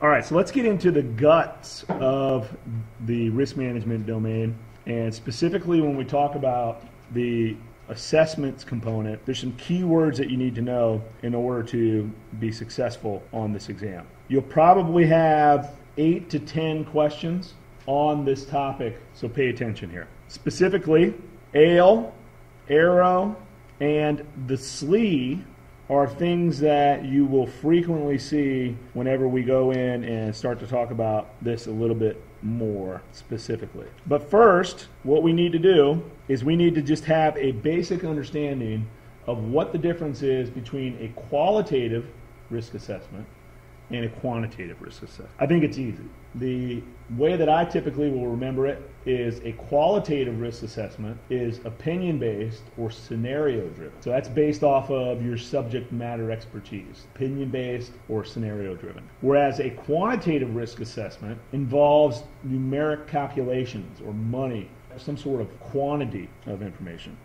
All right, so let's get into the guts of the risk management domain. And specifically, when we talk about the assessments component, there's some key words that you need to know in order to be successful on this exam. You'll probably have eight to 10 questions on this topic, so pay attention here. Specifically, ALE, ARO, and the SLE are things that you will frequently see whenever we go in and start to talk about this a little bit more specifically. But first, what we need to do is we need to just have a basic understanding of what the difference is between a qualitative risk assessment and a quantitative risk assessment. I think it's easy. The way that I typically will remember it is a qualitative risk assessment is opinion based or scenario driven. So that's based off of your subject matter expertise, opinion based or scenario driven. Whereas a quantitative risk assessment involves numeric calculations or money, some sort of quantity of information.